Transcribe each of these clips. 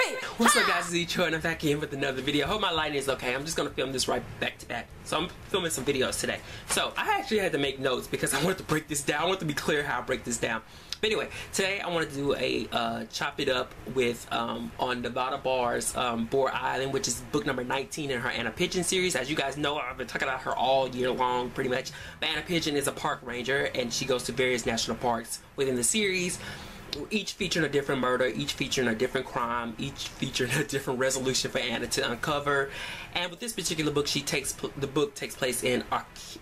three. What's up guys, it's Echo and I'm back in with another video. I Hope my lighting is okay. I'm just gonna film this right back to back. So I'm filming some videos today. So I actually had to make notes because I wanted to break this down. I wanted to be clear how I break this down. But anyway, today I want to do a uh, chop it up with um, on Nevada Barr's um, Boar Island, which is book number 19 in her Anna Pigeon series. As you guys know, I've been talking about her all year long, pretty much. But Anna Pigeon is a park ranger, and she goes to various national parks within the series each featuring a different murder, each featuring a different crime, each featuring a different resolution for Anna to uncover. And with this particular book, she takes the book takes place in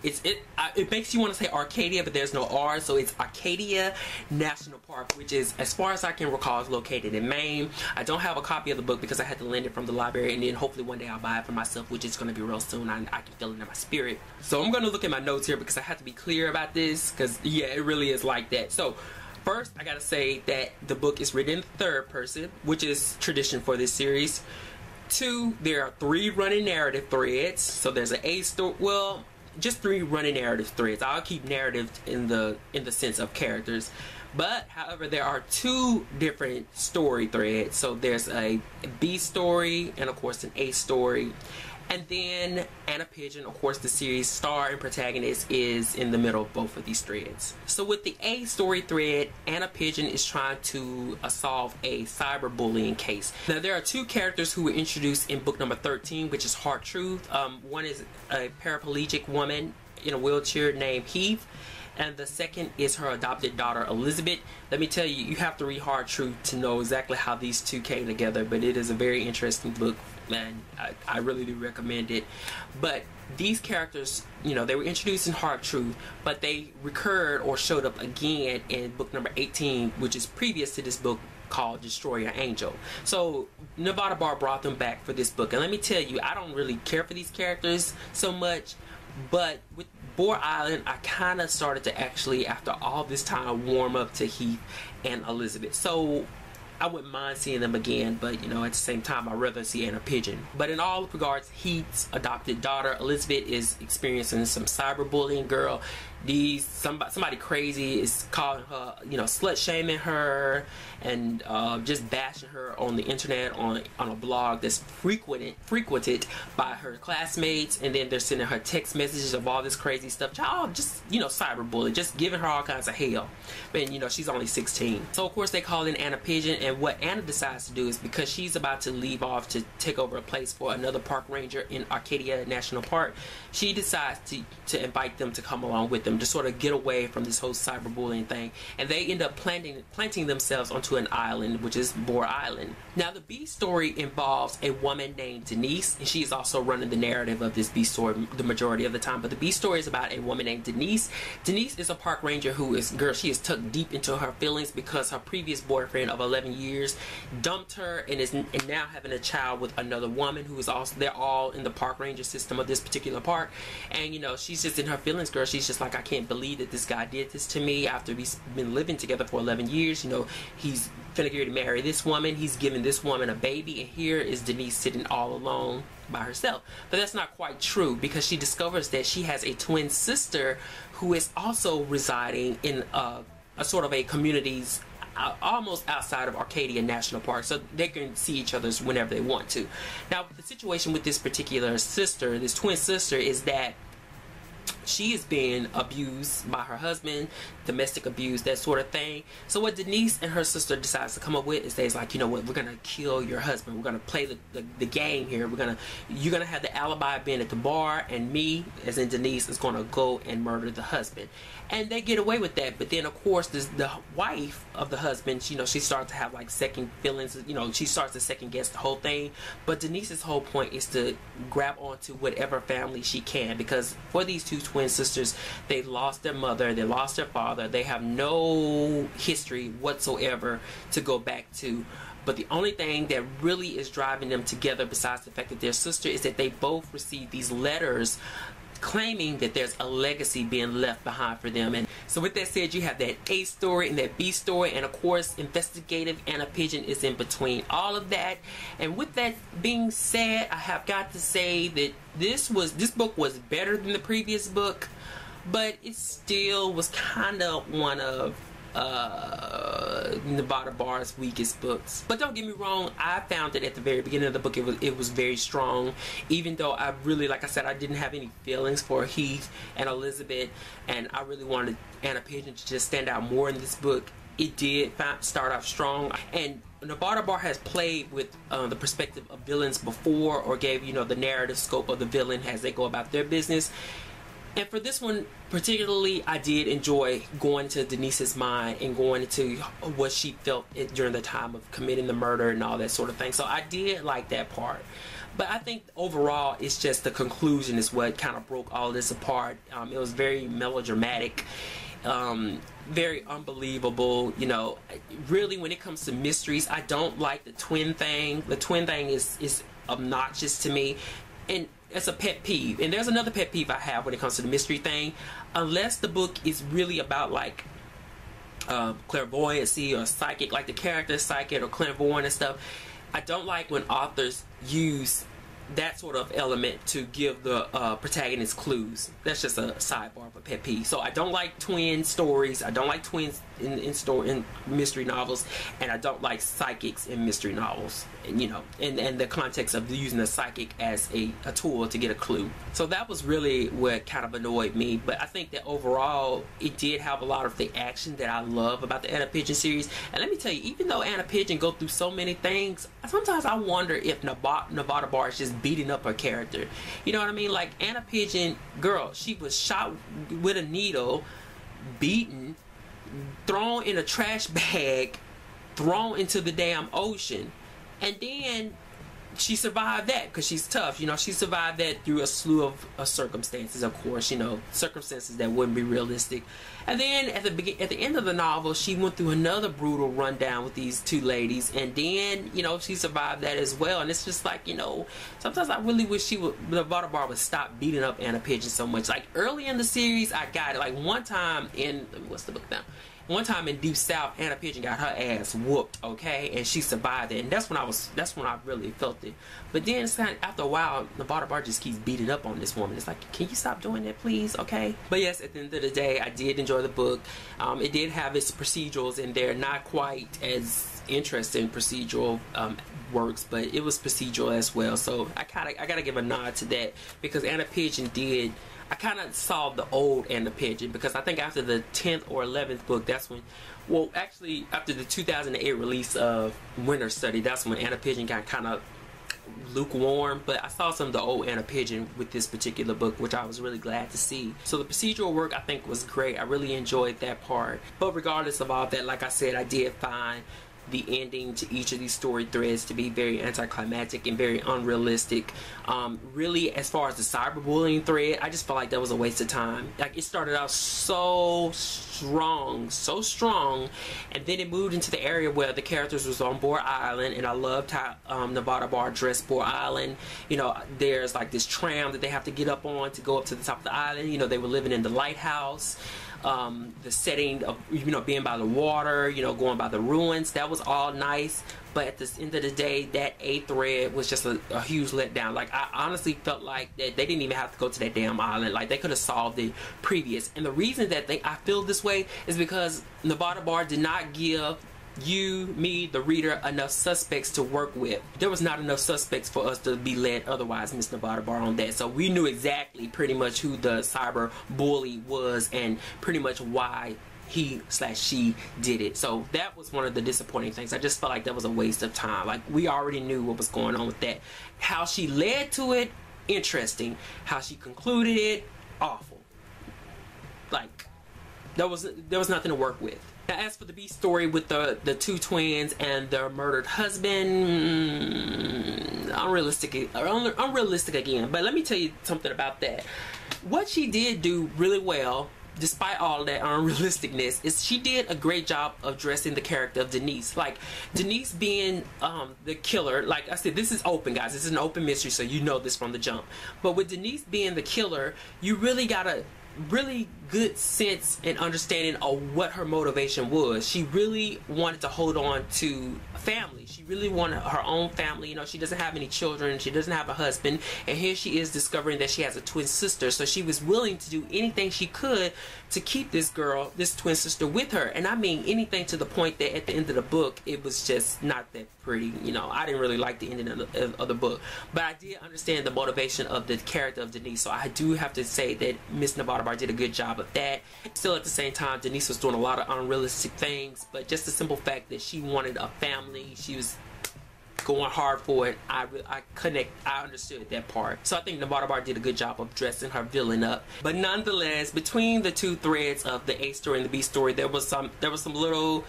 it's it it makes you want to say Arcadia, but there's no R, so it's Acadia National Park, which is as far as I can recall is located in Maine. I don't have a copy of the book because I had to lend it from the library, and then hopefully one day I'll buy it for myself, which is going to be real soon. I, I can feel it in my spirit. So I'm going to look at my notes here because I have to be clear about this because yeah, it really is like that. So First, I gotta say that the book is written in third person, which is tradition for this series. Two, there are three running narrative threads. So there's an A story. Well, just three running narrative threads. I'll keep narrative in the in the sense of characters. But however, there are two different story threads. So there's a B story and of course an A story. And then Anna Pigeon, of course, the series star and protagonist is in the middle of both of these threads. So with the A story thread, Anna Pigeon is trying to uh, solve a cyberbullying case. Now there are two characters who were introduced in book number 13, which is Hard Truth. Um, one is a paraplegic woman in a wheelchair named Heath and the second is her adopted daughter Elizabeth. Let me tell you, you have to read Hard Truth to know exactly how these two came together, but it is a very interesting book, man. I, I really do recommend it. But these characters, you know, they were introduced in Hard Truth, but they recurred or showed up again in book number 18, which is previous to this book called Destroying Angel. So Nevada Barr brought them back for this book. And let me tell you, I don't really care for these characters so much, but with Boar Island, I kind of started to actually, after all this time, warm up to Heath and Elizabeth. So I wouldn't mind seeing them again, but you know, at the same time, I'd rather see Anna Pigeon. But in all regards, Heath's adopted daughter Elizabeth is experiencing some cyberbullying. Girl, these somebody somebody crazy is calling her, you know, slut shaming her and uh, just bashing her on the internet on on a blog that's frequented frequented by her classmates, and then they're sending her text messages of all this crazy stuff. Child, just you know, cyberbullying, just giving her all kinds of hell. And you know, she's only 16. So of course they call in Anna Pigeon and what Anna decides to do is because she's about to leave off to take over a place for another park ranger in Acadia National Park, she decides to, to invite them to come along with them to sort of get away from this whole cyberbullying thing. And they end up planting, planting themselves onto an island, which is Boar Island. Now, the B story involves a woman named Denise, and she's also running the narrative of this B story the majority of the time. But the B story is about a woman named Denise. Denise is a park ranger who is, girl, she is tucked deep into her feelings because her previous boyfriend of 11 years dumped her and is and now having a child with another woman who is also they're all in the park ranger system of this particular park and you know she's just in her feelings girl she's just like I can't believe that this guy did this to me after we've been living together for 11 years. You know he's finna get to marry this woman. He's giving this woman a baby. And here is Denise sitting all alone by herself. But that's not quite true because she discovers that she has a twin sister who is also residing in a, a sort of a community's uh, almost outside of Acadia National Park, so they can see each other whenever they want to. Now, the situation with this particular sister, this twin sister, is that she is being abused by her husband, domestic abuse, that sort of thing. So what Denise and her sister decides to come up with is they's like, you know what, we're gonna kill your husband. We're gonna play the, the, the, game here. We're gonna you're gonna have the alibi being at the bar and me, as in Denise, is gonna go and murder the husband. And they get away with that. But then of course this, the wife of the husband, you know, she starts to have like second feelings, you know, she starts to second guess the whole thing. But Denise's whole point is to grab onto whatever family she can because for these two twins twin sisters. They lost their mother, they lost their father, they have no history whatsoever to go back to. But the only thing that really is driving them together, besides the fact that they're sister, is that they both received these letters claiming that there's a legacy being left behind for them. And so with that said, you have that A story and that B story, and of course, investigative Anna Pigeon is in between all of that. And with that being said, I have got to say that this was this book was better than the previous book, but it still was kind of one of uh, Nevada Barr's weakest books. But don't get me wrong, I found it at the very beginning of the book it was it was very strong. Even though I really, like I said, I didn't have any feelings for Heath and Elizabeth, and I really wanted Anna Pigeon to just stand out more in this book. It did start off strong, and Nevada Barr has played with uh, the perspective of villains before, or gave you know the narrative scope of the villain as they go about their business and for this one particularly, I did enjoy going to Denise's mind and going into what she felt during the time of committing the murder and all that sort of thing. So I did like that part. But I think overall, it's just the conclusion is what kind of broke all this apart. Um, it was very melodramatic. Um, very unbelievable. You know, really, when it comes to mysteries, I don't like the twin thing. The twin thing is is obnoxious to me, and it's a pet peeve. And there's another pet peeve I have when it comes to the mystery thing. Unless the book is really about like um, clairvoyancy or psychic, like the character is psychic or clairvoyant and stuff. I don't like when authors use that sort of element to give the uh, protagonist clues. That's just a sidebar for pet peeve. So I don't like twin stories. I don't like twins in in story in mystery novels, and I don't like psychics in mystery novels. You know, and in the context of using a psychic as a, a tool to get a clue. So that was really what kind of annoyed me. But I think that overall, it did have a lot of the action that I love about the Anna Pigeon series. And let me tell you, even though Anna Pigeon go through so many things, sometimes I wonder if Nevada, Barr is just beating up her character. You know what I mean? Like Anna Pigeon, girl, she was shot with a needle, beaten thrown in a trash bag, thrown into the damn ocean. And then she survived that because she's tough. You know, she survived that through a slew of, of, circumstances, of course. You know, circumstances that wouldn't be realistic. And then at the begin, at the end of the novel, she went through another brutal rundown with these two ladies, and then you know she survived that as well. And it's just like you know, sometimes I really wish she would, the Barr would stop beating up Anna Pigeon so much. Like early in the series, I got it. Like one time in what's the book now? One time in Deep South, Anna Pigeon got her ass whooped, okay, and she survived it, and that's when I was, that's when I really felt it. But then kind of, after a while, Nevada Barr just keeps beating up on this woman. It's like, can you stop doing that, please, okay? But yes, at the end of the day, I did enjoy the book. Um, it did have its procedurals in there, not quite as interesting procedural um, works, but it was procedural as well. So I kind of I gotta give a nod to that because Anna Pigeon did I kind of saw the old Anna Pigeon because I think after the 10th or 11th book, that's when, well, actually after the 2008 release of Winter Study, that's when Anna Pigeon got kind of lukewarm, but I saw some of the old Anna Pigeon with this particular book, which I was really glad to see. So the procedural work I think was great. I really enjoyed that part. But regardless of all that, like I said, I did find the ending to each of these story threads to be very anticlimactic and very unrealistic. Um, really, as far as the cyberbullying thread, I just felt like that was a waste of time. Like it started out so strong, so strong, and then it moved into the area where the characters was on Boar Island, and I loved how um, Nevada Barr dressed Boar Island. You know, there's like this tram that they have to get up on to go up to the top of the island. You know, they were living in the lighthouse um, the setting of you know being by the water, you know going by the ruins. That was all nice, but at the end of the day, that A thread was just a, a huge letdown. Like I honestly felt like that they didn't even have to go to that damn island. Like they could have solved it previous. And the reason that they I feel this way is because Nevada Barr did not give you, me, the reader, enough suspects to work with. There was not enough suspects for us to be led otherwise, Miss Nevada Barr, on that. So we knew exactly pretty much who the cyber bully was and pretty much why he slash she did it. So that was one of the disappointing things. I just felt like that was a waste of time. Like we already knew what was going on with that. How she led to it, interesting. How she concluded it, awful. Like there was there was nothing to work with. Now, as for the B story with the the two twins and their murdered husband, mm, unrealistic, unrealistic again. But let me tell you something about that. What she did do really well despite all that unrealisticness, is she did a great job of dressing the character of Denise. Like Denise being um, the killer. Like I said, this is open, guys. This is an open mystery, so you know this from the jump. But with Denise being the killer, you really gotta really good sense and understanding of what her motivation was. She really wanted to hold on to family. She really wanted her own family. You know, she doesn't have any children. She doesn't have a husband. And here she is discovering that she has a twin sister. So she was willing to do anything she could to keep this girl, this twin sister with her. And I mean anything to the point that at the end of the book, it was just not that pretty. You know, I didn't really like the ending of the, of the book. But I did understand the motivation of the character of Denise. So I do have to say that Miss Nevada Barr did a good job of that. Still at the same time, Denise was doing a lot of unrealistic things. But just the simple fact that she wanted a family, she was going hard for it. I I connect. I understood that part. So I think Nevada Barr did a good job of dressing her villain up. But nonetheless, between the two threads of the A story and the B story, there was some there was some little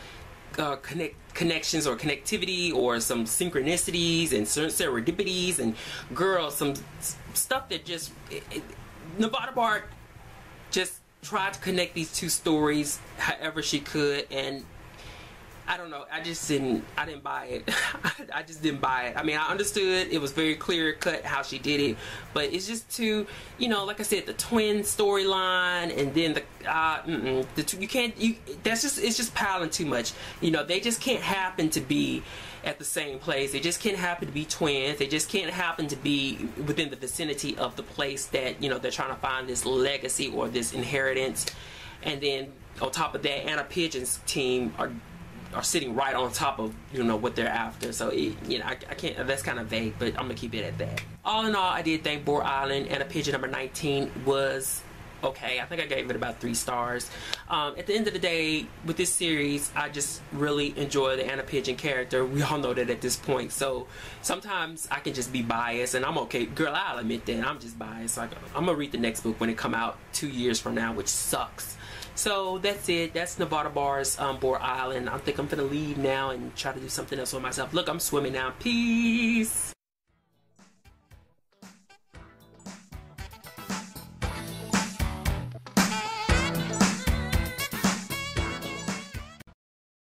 uh, connect connections or connectivity or some synchronicities and certain serendipities and girl some stuff that just it, it, Nevada Barr tried to connect these two stories however she could and I don't know. I just didn't. I didn't buy it. I just didn't buy it. I mean, I understood it was very clear cut how she did it, but it's just too, you know, like I said, the twin storyline, and then the, uh, the two, you can't. You that's just it's just piling too much. You know, they just can't happen to be at the same place. They just can't happen to be twins. They just can't happen to be within the vicinity of the place that you know they're trying to find this legacy or this inheritance, and then on top of that, Anna Pigeon's team are are sitting right on top of you know what they're after. So it, you know I, I can't. That's kind of vague, but I'm gonna keep it at that. All in all, I did think Boar Island Anna Pigeon number 19 was okay. I think I gave it about three stars. Um, at the end of the day, with this series, I just really enjoy the Anna Pigeon character. We all know that at this point. So sometimes I can just be biased, and I'm okay. Girl, I'll admit that I'm just biased. Like I'm gonna read the next book when it come out two years from now, which sucks. So that's it. That's Nevada Barr's um, Boar Island. I think I'm gonna leave now and try to do something else with myself. Look, I'm swimming now. Peace.